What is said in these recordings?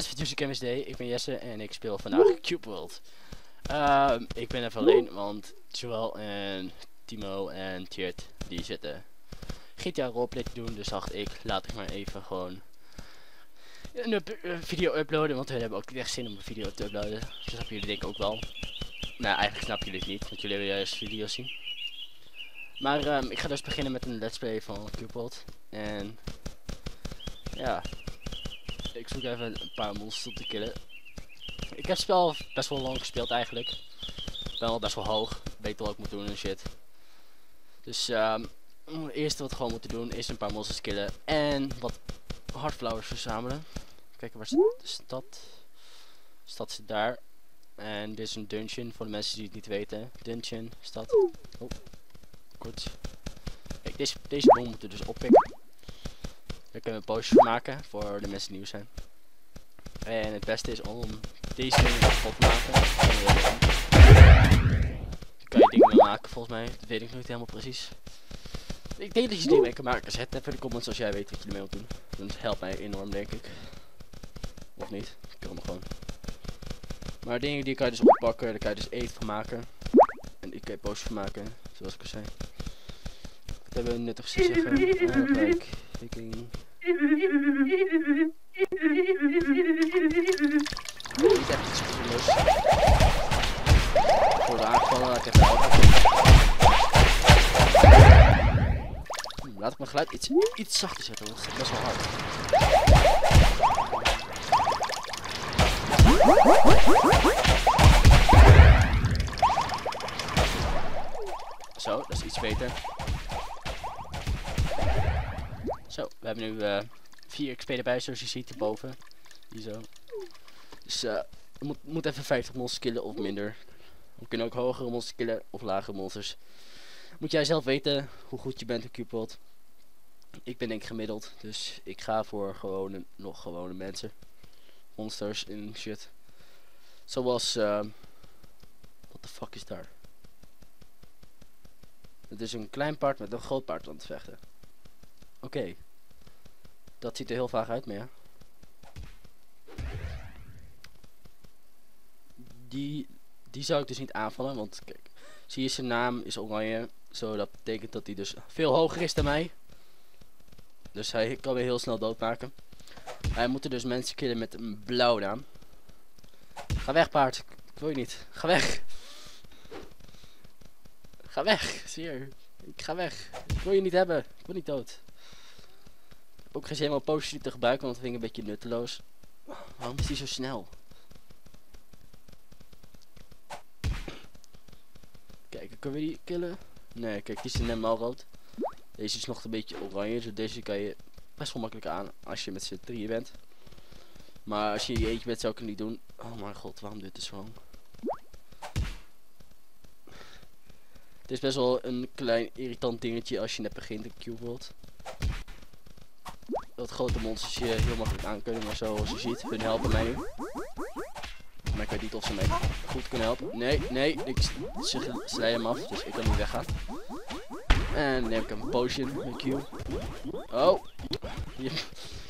Mensen van Music MSD, ik ben Jesse en ik speel vandaag Cube World. Ehm, ik ben even alleen, want Joel en Timo en Tjert die zitten GTA roleplay te doen. Dus dacht ik, laat ik maar even gewoon een up uh, video uploaden. Want we hebben ook niet echt zin om een video te uploaden. Dus dat jullie denk ik ook wel. Nou, eigenlijk snappen jullie het niet, want jullie willen juist video's zien. Maar um, ik ga dus beginnen met een let's play van Cube World. En ja, ik zoek even een paar monsters te killen. Ik heb het spel best wel lang gespeeld eigenlijk. Ik ben al best wel hoog. Weet wel wat ik moet doen en shit. Dus um, het eerste wat we gewoon moeten doen is een paar monsters killen. En wat hardflowers verzamelen. Kijken waar zit de stad. De stad zit daar. En dit is een dungeon voor de mensen die het niet weten. Dungeon, stad. Oh, goed. Kijk, deze, deze boom moeten we dus oppikken. Daar kunnen we van maken voor de mensen die nieuw zijn. En het beste is om deze dingen kapot te maken. Dan kan je dingen maken volgens mij. Dat weet ik niet helemaal precies. Ik denk dat je dingen mee kan maken. Zet even in de comments als jij weet wat je ermee wilt doen. Dat helpt mij enorm denk ik. Of niet. Ik kan hem gewoon. Maar dingen die kan je dus oppakken. Daar kan je dus eten van maken. En ik kan je postjes van maken. Zoals ik al zei. Wat hebben we nuttig te zeggen? Viking. Ik heb iets gevoelens. Ik word aangevallen, ik helpen. Hm, laat ik mijn geluid iets, iets zachter zetten, want het gaat best wel hard. Zo, dat is iets beter. Zo, we hebben nu uh, 4 XP erbij, zoals je ziet hierboven. Hier zo. Dus uh, moet, moet even 50 monsters killen of minder. We kunnen ook hogere monsters killen of lagere monsters. Moet jij zelf weten hoe goed je bent in Cupid. Ik ben denk ik gemiddeld, dus ik ga voor gewone, nog gewone mensen. Monsters en shit. Zoals, uh, wat de fuck is daar? Het is een klein paard met een groot paard aan het vechten. Oké. Dat ziet er heel vaag uit, ja. Die, die zou ik dus niet aanvallen, want kijk. Zie je zijn naam is oranje. Zo, dat betekent dat hij dus veel hoger is dan mij. Dus hij kan weer heel snel doodmaken. Hij moet er dus mensen killen met een blauw naam. Ga weg paard. Ik wil je niet. Ga weg. Ga weg. Zie je. Ik ga weg. Ik wil je niet hebben. Ik wil niet dood ook geen zin om potion te gebruiken, want dat vind ik een beetje nutteloos. Waarom is hij zo snel? Kijk, kunnen we die killen? Nee, kijk, die is helemaal rood. Deze is nog een beetje oranje, dus deze kan je best wel makkelijk aan als je met z'n drieën bent. Maar als je je eentje bent, zou ik het niet doen. Oh mijn god, waarom dit is zo lang? Het is best wel een klein irritant dingetje als je net begint in Cube World dat grote monsters je heel makkelijk aan kunnen. Maar zoals je ziet, hun helpen mij nu. Maar ik weet niet of ze mij goed kunnen helpen. Nee, nee, ik sla hem af, dus ik kan niet weggaan. En dan neem ik een potion met Q. Oh, you,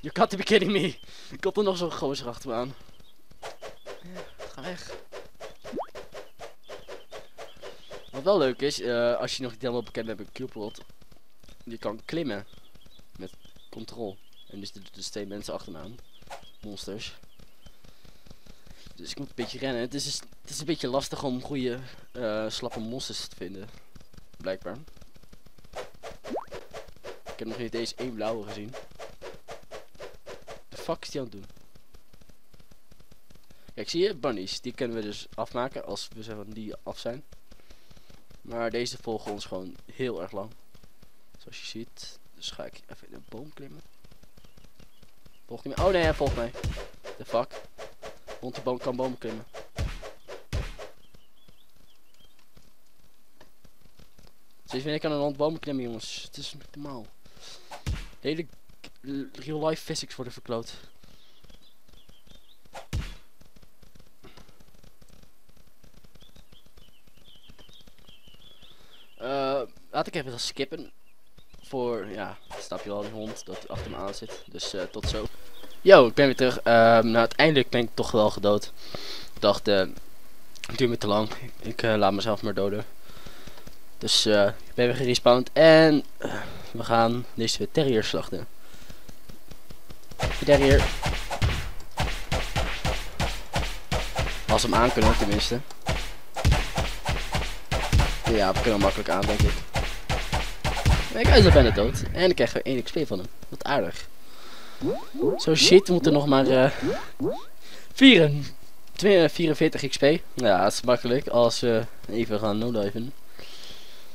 you got to be kidding me. Ik had er nog zo'n gozer achteraan. Ga weg. Wat wel leuk is, uh, als je nog niet helemaal bekend bent met Cupid, je kan klimmen met controle. En dus de, de twee mensen achter me aan. Monsters. Dus ik moet een beetje rennen. Het is, het is een beetje lastig om goede uh, slappe monsters te vinden. Blijkbaar. Ik heb nog niet eens één blauwe gezien. De fuck is die aan het doen? Kijk, zie je? Bunnies. Die kunnen we dus afmaken als we van die af zijn. Maar deze volgen ons gewoon heel erg lang. Zoals je ziet. Dus ga ik even in de boom klimmen. Volgt hij mij? Oh nee, hij volgt mij. The fuck. Die boom kan bomen klimmen. Sinds wanneer kan een hond bomen klimmen, jongens? Het is niet normaal. hele real life physics worden verkloot. Uh, laat ik even skippen voor, ja, snap je wel, die hond dat achter me aan zit. Dus uh, tot zo. Yo, ik ben weer terug. Ehm nou, uiteindelijk ben ik toch wel gedood. Ik dacht, eh het duurt me te lang. Ik eh, laat mezelf maar doden. Dus eh ik ben weer gerespawned. En we gaan deze terrier slachten. De terrier. Als hem aan kunnen, tenminste. Ja, we kunnen hem makkelijk aan, denk ik. Hij is al bijna dood. En ik krijg er 1 XP van hem. Wat aardig. Zo shit, we moeten nog maar 4, 44 XP. Ja, dat is makkelijk als we even gaan no-diven.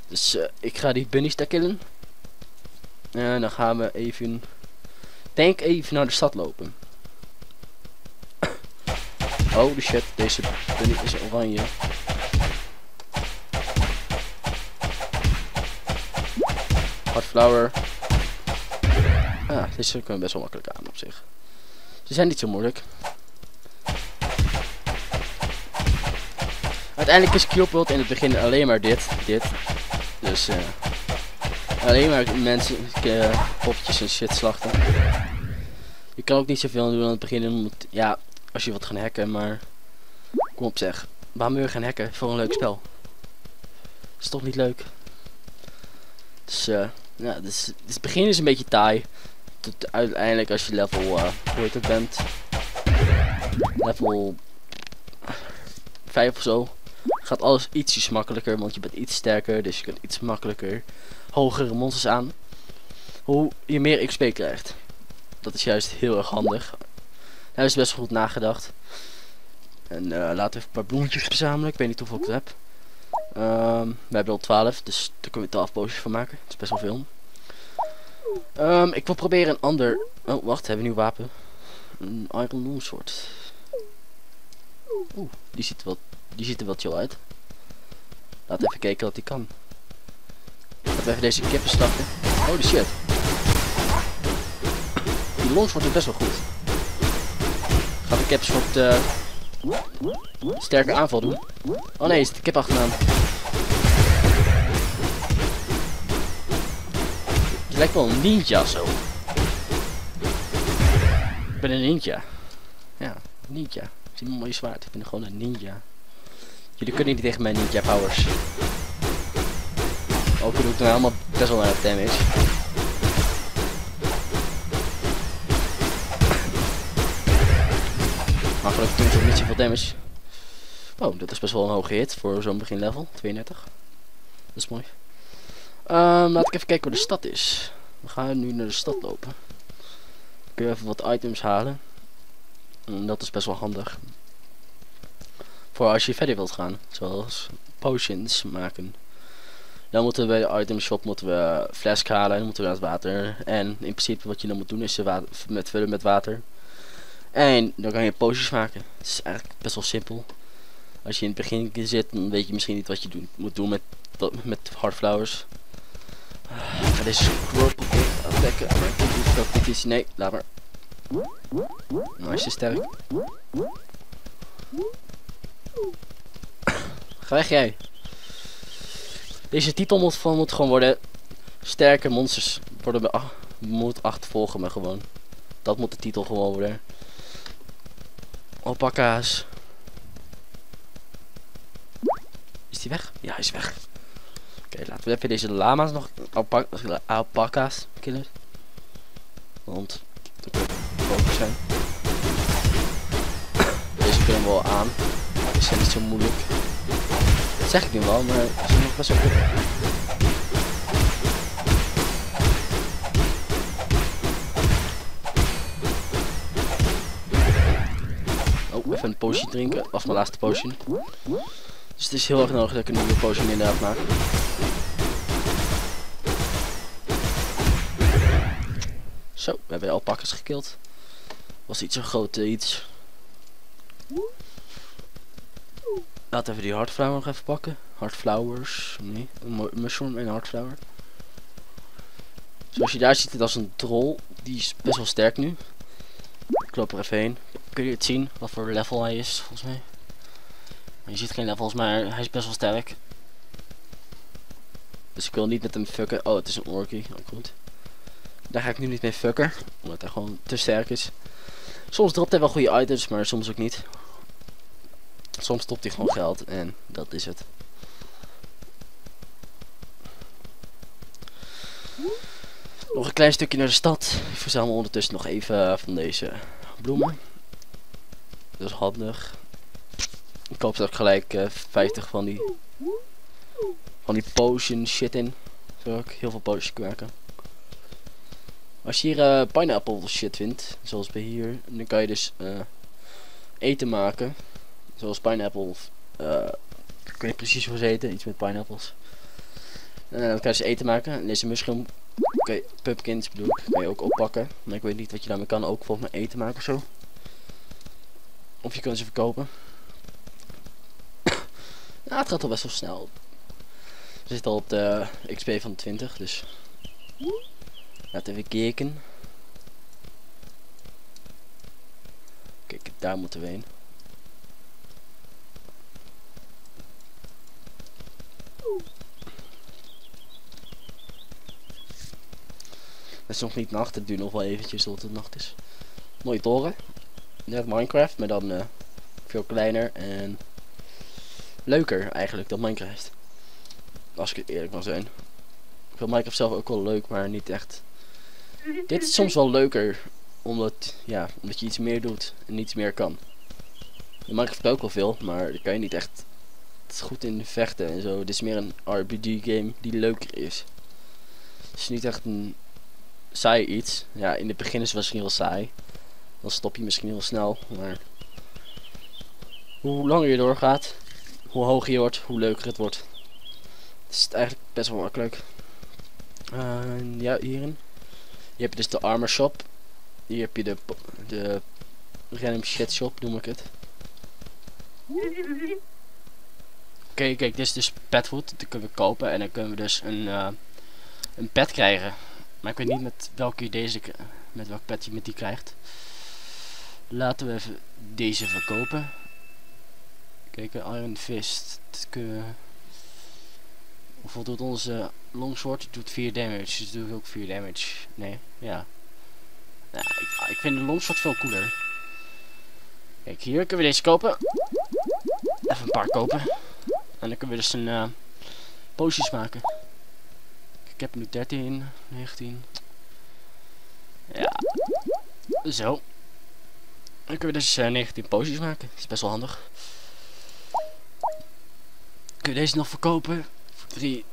Dus eh, ik ga die bunnies daar killen. En dan gaan we even, denk even naar de stad lopen. Oh de shit, deze bunny is oranje. Hardflower. Ah, deze kunnen we best wel makkelijk aan op zich. Ze zijn niet zo moeilijk. Uiteindelijk is Cupid in het begin alleen maar dit, dit. Dus eh alleen maar mensen, eh, poppetjes en shit slachten. Je kan ook niet zoveel doen aan het begin. Moet, ja, als je wat gaan hacken, maar kom op zeg. Waarom wil je gaan hacken voor een leuk spel? Is toch niet leuk? Dus eh, ja, dus, dus het begin is een beetje taai. Uiteindelijk als je level, eh het bent, level 5 of zo, gaat alles ietsjes makkelijker, want je bent iets sterker, dus je kunt iets makkelijker hogere monsters aan. Hoe je meer XP krijgt. Dat is juist heel erg handig. Daar is best goed nagedacht. En eh, laten we even een paar bloemetjes verzamelen. Ik weet niet hoeveel ik heb. Ehm, we hebben al 12, dus daar kunnen we 12 poosjes van maken. Dat is best wel veel. Ehm, ik wil proberen een ander... Oh, wacht, hebben we nieuw wapen. Een Iron Longsword. Oeh, die ziet, wel, die ziet er wel chill uit. We even kijken wat die kan. Laten we even deze kippen starten. Holy shit. Die Longsword is best wel goed. Gaat de kippen wat uh, sterke aanval doen. Oh nee, is de kip achteraan. Lijkt wel een ninja zo. Ik ben een ninja. Ja, ninja. Zie mijn mooie zwaard. Ik ben gewoon een ninja. Jullie kunnen niet tegen mijn ninja powers. Ook doe ik dan helemaal best wel weinig damage. Maar gelukkig doe ik ook niet zoveel damage. Oh, dat is best wel een hoge hit voor zo'n begin level. 32. Dat is mooi. Um, laat ik even kijken waar de stad is. We gaan nu naar de stad lopen. Kun je even wat items halen. En dat is best wel handig. Voor als je verder wilt gaan. Zoals potions maken. Dan moeten we bij de item shop moeten we fles halen. Dan moeten we naar het water. En in principe wat je dan moet doen is met vullen met water. En dan kan je potions maken. Het is eigenlijk best wel simpel. Als je in het begin zit, dan weet je misschien niet wat je doen, moet doen met, met hardflowers. Ga deze scrub attacken. Maar ik. Nee, laat maar. Nou is je sterk. Ga weg jij. Deze titel moet, van, moet gewoon worden. Sterke monsters worden me, moet achtervolgen me gewoon. Dat moet de titel gewoon worden. Alpaca's. Is die weg? Ja, hij is weg. Oké, laten we even deze lama's nog alpa alpaca's killen. Want dat kan zijn. Deze kunnen we wel aan. Die zijn niet zo moeilijk. Dat zeg ik nu wel, maar ze zijn nog best wel goed. Oh, even een potion drinken. Was mijn laatste potion. Dus het is heel erg nodig dat ik een nieuwe potion inderdaad maak. Zo, we hebben de alpakas gekild. Was iets zo groot iets. Laten we die hardflower nog even pakken. Hardflowers, nee, een mushroom en een hardflower. Zoals je daar ziet, het als een troll. Die is best wel sterk nu. Ik loop er even heen. Kun je het zien, wat voor level hij is, volgens mij. Je ziet geen levels, maar hij is best wel sterk. Dus ik wil niet met hem fucken. Oh, het is een orkie. Ook goed. Daar ga ik nu niet mee fucken. Omdat hij gewoon te sterk is. Soms dropt hij wel goede items, maar soms ook niet. Soms stopt hij gewoon geld en dat is het. Nog een klein stukje naar de stad. Ik verzamel ondertussen nog even van deze bloemen. Dat is handig. Ik koop straks gelijk uh, 50 van die van die potion shit in. Zodat ik heel veel potions maken. Als je hier uh, pineapple shit vindt, zoals bij hier, dan kan je dus uh, eten maken. Zoals pineapple, uh, ik weet precies hoe ze eten, iets met pineapples. En dan kan je dus eten maken. En deze mushroom, okay, pumpkins bedoel ik, kan je ook oppakken. Maar ik weet niet wat je daarmee kan, ook volgens mij eten maken of zo. Of je kunt ze verkopen. ja, het gaat al best wel snel. We zitten al op de XP van 20, dus... We even kijken. Kijk, daar moeten we heen. Het is nog niet nacht, het duurt nog wel eventjes tot het nacht is. Mooie toren. Net Minecraft, maar dan uh, veel kleiner en leuker eigenlijk dan Minecraft. Als ik eerlijk mag zijn. Ik vind Minecraft zelf ook wel leuk, maar niet echt. Dit is soms wel leuker, omdat, ja, omdat je iets meer doet en iets meer kan. In Minecraft ook wel veel, maar daar kan je niet echt goed in vechten en zo. Dit is meer een RPG game die leuker is. Het is niet echt een saai iets. Ja, in het begin is het misschien wel saai. Dan stop je misschien heel snel, maar hoe langer je doorgaat, hoe hoger je wordt, hoe leuker het wordt. Het is eigenlijk best wel makkelijk. Uh, ja, hierin. Hier heb je dus de armor shop. Hier heb je de, de random shit shop, noem ik het. Oké, kijk, dit is dus petfood. Dat kunnen we kopen en dan kunnen we dus een, uh, een pet krijgen. Maar ik weet niet met welke deze, met welk pet je met die krijgt. Laten we even deze verkopen. Kijk, Iron Fist. Dat kunnen we... Hoeveel doet onze longsword? Doet 4 damage. Dus doet ook 4 damage. Nee, ja. ja ik, ik vind de longsword veel cooler. Kijk, hier kunnen we deze kopen. Even een paar kopen. En dan kunnen we dus een uh, maken. Ik heb nu 13, 19. Ja. Zo. Dan kunnen we dus uh, 19 potions maken. Dat is best wel handig. Kun je deze nog verkopen? Voor 3.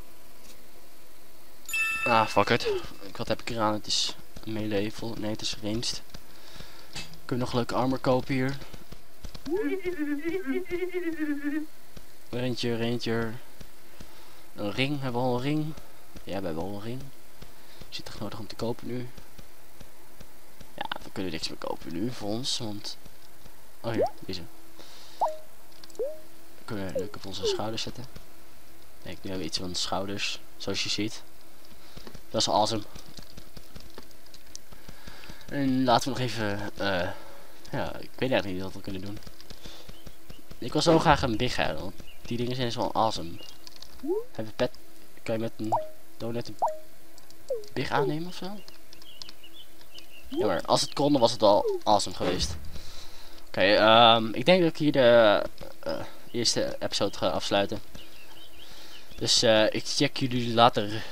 Ah, fuck it. Wat heb ik eraan? Het is melee. Nee, het is ranged. Kunnen nog leuke armor kopen hier? Ranger, ranger. Een ring. Hebben we al een ring? Ja, we hebben al een ring. Zit toch nodig om te kopen nu? Ja, we kunnen niks meer kopen nu voor ons, want... Oh ja, deze. We kunnen leuk op onze schouders zetten. Kijk, nu hebben iets van schouders, zoals je ziet. Dat is awesome. En laten we nog even, uh, ja, ik weet eigenlijk niet wat we kunnen doen. Ik wil zo graag een big hebben, want die dingen zijn zo awesome. Hebben pet, kan je met een donut een big aannemen ofzo? Ja, als het kon, was het al awesome geweest. Oké, um, ik denk dat ik hier de uh, eerste episode ga afsluiten. Dus uh, ik check jullie later